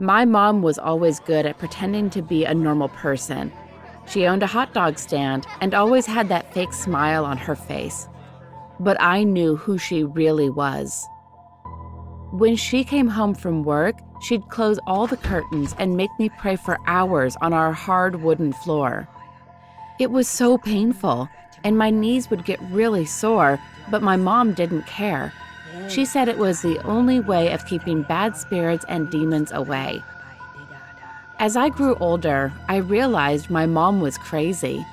My mom was always good at pretending to be a normal person. She owned a hot dog stand and always had that fake smile on her face. But I knew who she really was. When she came home from work, she'd close all the curtains and make me pray for hours on our hard wooden floor. It was so painful, and my knees would get really sore, but my mom didn't care. She said it was the only way of keeping bad spirits and demons away. As I grew older, I realized my mom was crazy.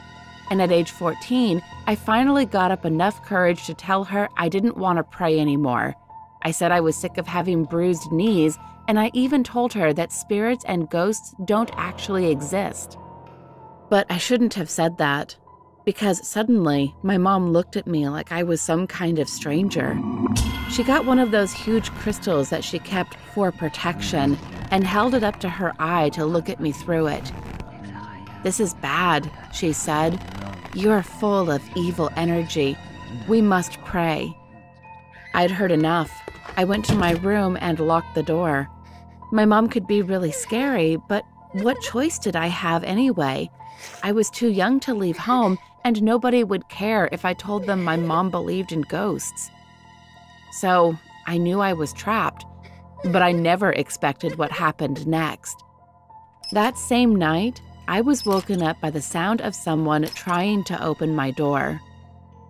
And at age 14, I finally got up enough courage to tell her I didn't want to pray anymore I said I was sick of having bruised knees, and I even told her that spirits and ghosts don't actually exist. But I shouldn't have said that, because suddenly my mom looked at me like I was some kind of stranger. She got one of those huge crystals that she kept for protection and held it up to her eye to look at me through it. This is bad, she said. You're full of evil energy. We must pray. I'd heard enough. I went to my room and locked the door. My mom could be really scary, but what choice did I have anyway? I was too young to leave home, and nobody would care if I told them my mom believed in ghosts. So I knew I was trapped, but I never expected what happened next. That same night, I was woken up by the sound of someone trying to open my door.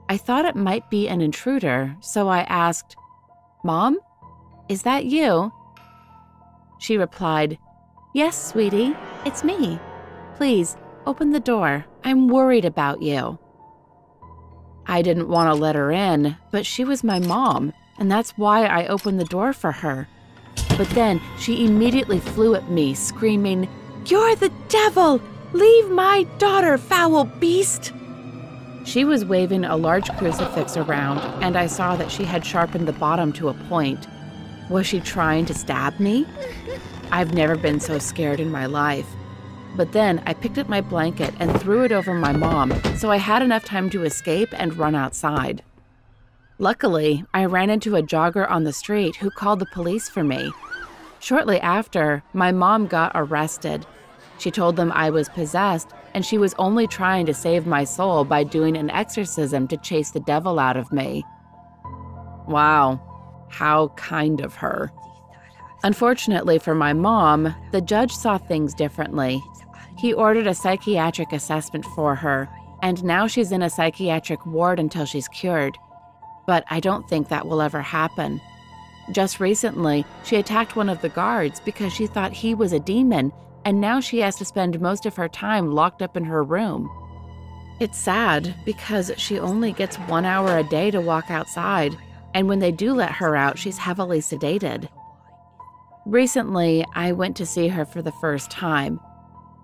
I thought it might be an intruder, so I asked, Mom, is that you? She replied, Yes, sweetie, it's me. Please, open the door. I'm worried about you. I didn't want to let her in, but she was my mom, and that's why I opened the door for her. But then she immediately flew at me, screaming, You're the devil! Leave my daughter, foul beast! She was waving a large crucifix around, and I saw that she had sharpened the bottom to a point. Was she trying to stab me? I've never been so scared in my life. But then I picked up my blanket and threw it over my mom, so I had enough time to escape and run outside. Luckily, I ran into a jogger on the street who called the police for me. Shortly after, my mom got arrested. She told them I was possessed and she was only trying to save my soul by doing an exorcism to chase the devil out of me. Wow, how kind of her. Unfortunately for my mom, the judge saw things differently. He ordered a psychiatric assessment for her, and now she's in a psychiatric ward until she's cured. But I don't think that will ever happen. Just recently, she attacked one of the guards because she thought he was a demon and now she has to spend most of her time locked up in her room. It's sad because she only gets one hour a day to walk outside, and when they do let her out, she's heavily sedated. Recently, I went to see her for the first time.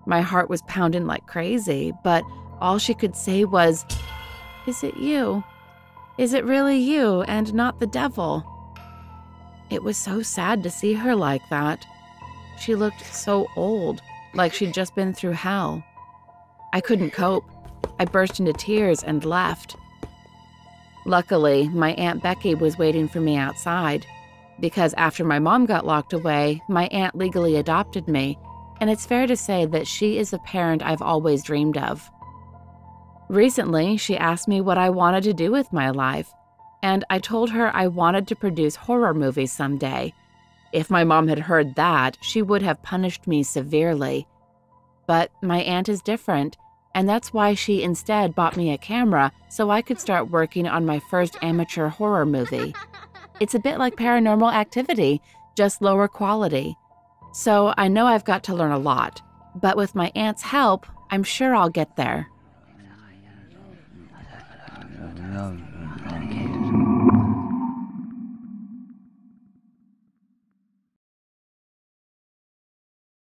My heart was pounding like crazy, but all she could say was, Is it you? Is it really you and not the devil? It was so sad to see her like that. She looked so old, like she'd just been through hell. I couldn't cope. I burst into tears and left. Luckily, my Aunt Becky was waiting for me outside, because after my mom got locked away, my aunt legally adopted me, and it's fair to say that she is the parent I've always dreamed of. Recently, she asked me what I wanted to do with my life, and I told her I wanted to produce horror movies someday if my mom had heard that, she would have punished me severely. But my aunt is different, and that's why she instead bought me a camera so I could start working on my first amateur horror movie. It's a bit like paranormal activity, just lower quality. So I know I've got to learn a lot, but with my aunt's help, I'm sure I'll get there.